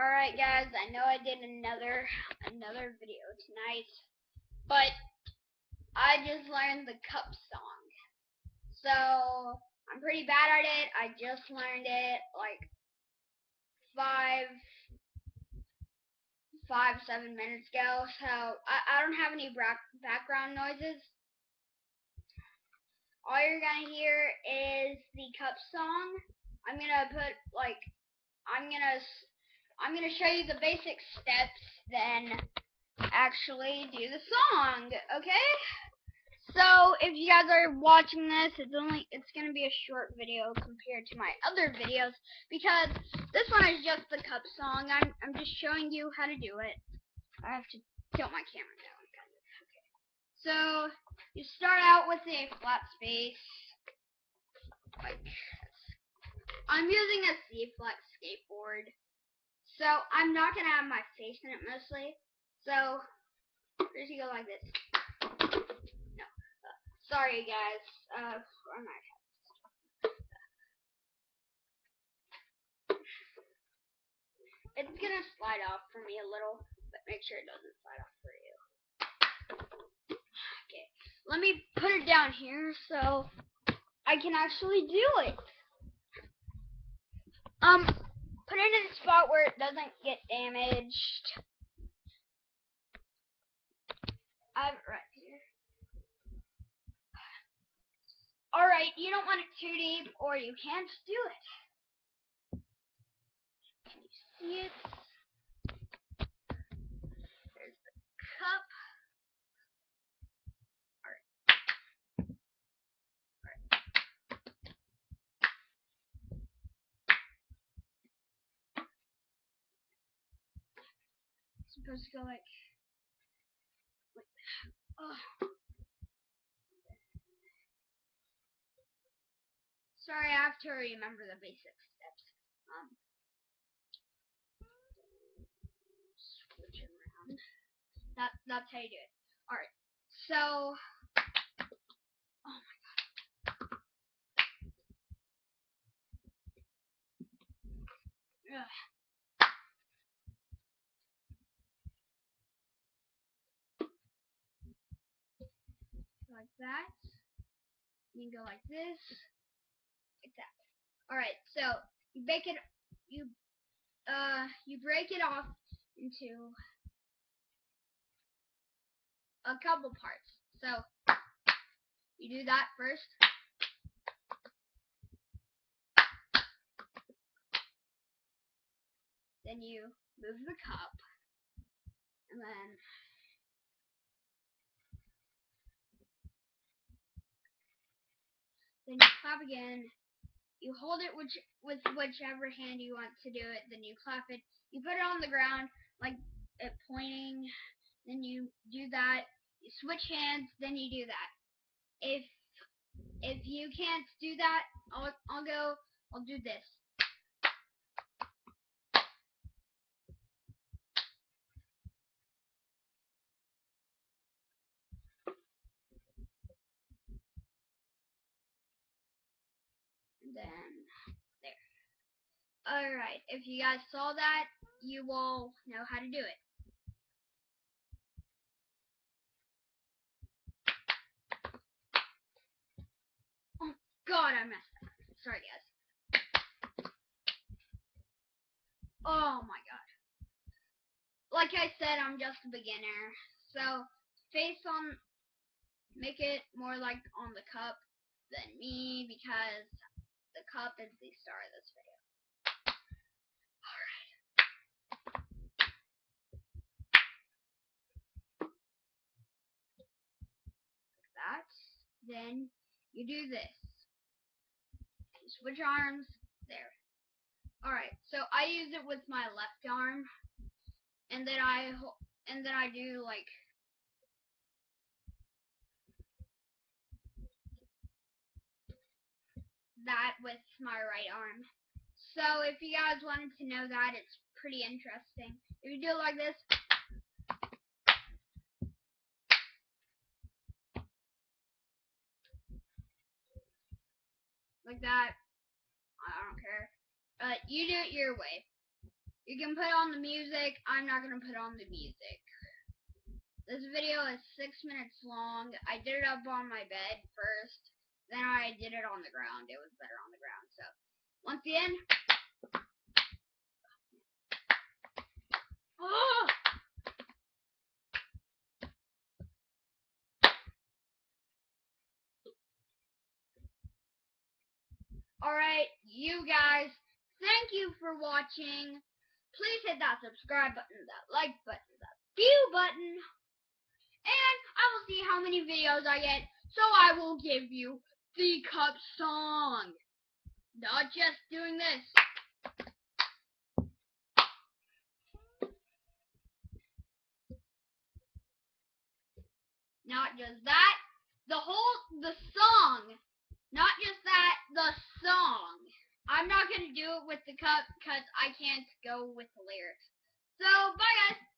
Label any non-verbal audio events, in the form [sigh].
Alright guys, I know I did another another video tonight, but I just learned the cup song. So I'm pretty bad at it. I just learned it like five five, seven minutes ago. So I, I don't have any background noises. All you're gonna hear is the cup song. I'm gonna put like I'm gonna I'm going to show you the basic steps, then actually do the song, okay? So, if you guys are watching this, it's only it's going to be a short video compared to my other videos because this one is just the cup song. I'm I'm just showing you how to do it. I have to tilt my camera down. Okay. So, you start out with a flat space like I'm using a Z-Flex skateboard. So I'm not gonna have my face in it mostly. So first you go like this. No, uh, sorry guys. Uh, I'm not. It's gonna slide off for me a little, but make sure it doesn't slide off for you. Okay, let me put it down here so I can actually do it. Um, put it in a spot where it doesn't get damaged. I have it right here. Alright, you don't want it too deep or you can't do it. Can you see it? There's the cup. Supposed to go like, like [sighs] oh. Sorry, I have to remember the basic steps. Um, switch around. That that's how you do it. All right. So, oh my god. Ugh. like that. You can go like this. Like that. Alright, so you bake it you uh you break it off into a couple parts. So you do that first. Then you move the cup and then Then you clap again. You hold it which, with whichever hand you want to do it. Then you clap it. You put it on the ground like it pointing. Then you do that. You switch hands. Then you do that. If if you can't do that, I'll I'll go. I'll do this. then there. Alright, if you guys saw that, you will know how to do it. Oh god, I messed up. Sorry guys. Oh my god. Like I said, I'm just a beginner. So, face on, make it more like on the cup than me because the cup is the star of this video. Alright. Like that. Then you do this. Switch arms. There. Alright, so I use it with my left arm. And then I and then I do like that with my right arm. So if you guys wanted to know that, it's pretty interesting. If you do it like this, like that, I don't care. But you do it your way. You can put on the music. I'm not gonna put on the music. This video is six minutes long. I did it up on my bed first. Then I did it on the ground. It was better on the ground. So, once again. Oh! [gasps] Alright, you guys, thank you for watching. Please hit that subscribe button, that like button, that view button. And I will see how many videos I get, so I will give you the cup song. Not just doing this. Not just that, the whole, the song. Not just that, the song. Not do it with the cup because I can't go with the lyrics. So, bye.